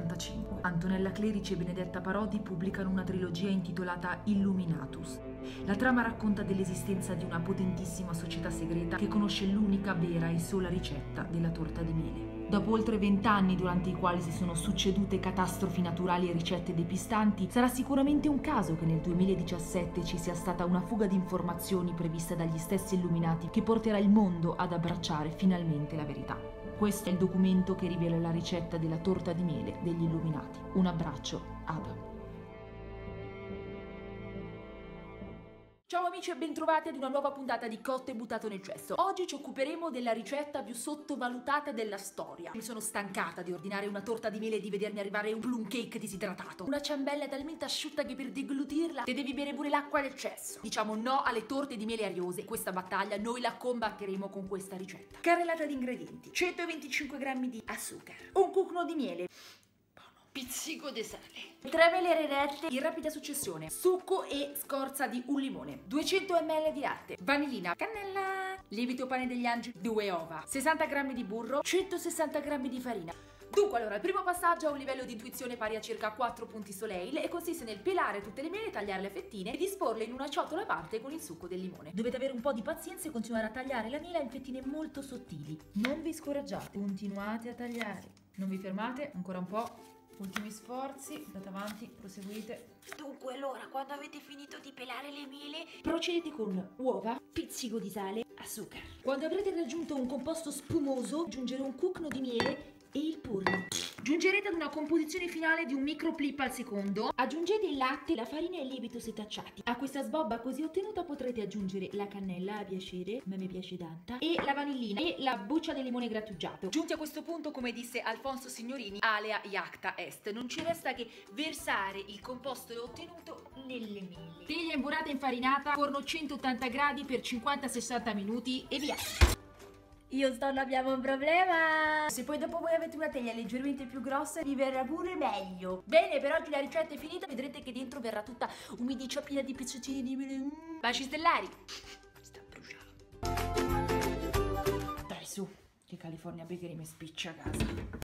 1975. Antonella Clerici e Benedetta Parodi pubblicano una trilogia intitolata Illuminatus. La trama racconta dell'esistenza di una potentissima società segreta che conosce l'unica vera e sola ricetta della torta di miele. Dopo oltre vent'anni durante i quali si sono succedute catastrofi naturali e ricette depistanti, sarà sicuramente un caso che nel 2017 ci sia stata una fuga di informazioni prevista dagli stessi illuminati che porterà il mondo ad abbracciare finalmente la verità. Questo è il documento che rivela la ricetta della torta di miele degli illuminati. Un abbraccio, Adam. Ciao amici e bentrovati ad una nuova puntata di Cotto e buttato nel cesso. Oggi ci occuperemo della ricetta più sottovalutata della storia. Mi sono stancata di ordinare una torta di miele e di vedermi arrivare un plum cake disidratato. Una ciambella talmente asciutta che per deglutirla te devi bere pure l'acqua del cesso. Diciamo no alle torte di miele ariose. Questa battaglia noi la combatteremo con questa ricetta. Carrellata di ingredienti. 125 g di zucchero. Un cucno di miele pizzico di sale, 3 mele redette in rapida successione, succo e scorza di un limone, 200 ml di latte, vanillina, cannella, lievito pane degli angeli, 2 ova, 60 g di burro, 160 g di farina. Dunque, allora, il primo passaggio ha un livello di intuizione pari a circa 4 punti Soleil e consiste nel pelare tutte le mele, tagliarle a fettine e disporle in una ciotola a parte con il succo del limone. Dovete avere un po' di pazienza e continuare a tagliare la mela in fettine molto sottili. Non vi scoraggiate, continuate a tagliare. Non vi fermate, ancora un po'. Ultimi sforzi, andate avanti, proseguite. Dunque, allora, quando avete finito di pelare le mele, procedete con uova, pizzico di sale, zucchero. Quando avrete raggiunto un composto spumoso, aggiungere un cucno di miele e il burro. Giungerete ad una composizione finale di un micro clip al secondo. Aggiungete il latte, la farina e il lievito setacciati. A questa sbobba così ottenuta potrete aggiungere la cannella a piacere, ma mi piace tanta, e la vanillina e la buccia di limone grattugiato. Giunti a questo punto, come disse Alfonso Signorini, alea iacta est, non ci resta che versare il composto ottenuto nelle mele. Teglia imburrata infarinata, forno 180 gradi per 50-60 minuti e via! Io sto, non abbiamo un problema. Se poi dopo voi avete una teglia leggermente più grossa, vi verrà pure meglio. Bene, per oggi la ricetta è finita. Vedrete che dentro verrà tutta umidiccia piena di pezzettini di mele. Mm. Baci stellari. Sta bruciando. Dai, su, che California Bakery mi spiccia a casa.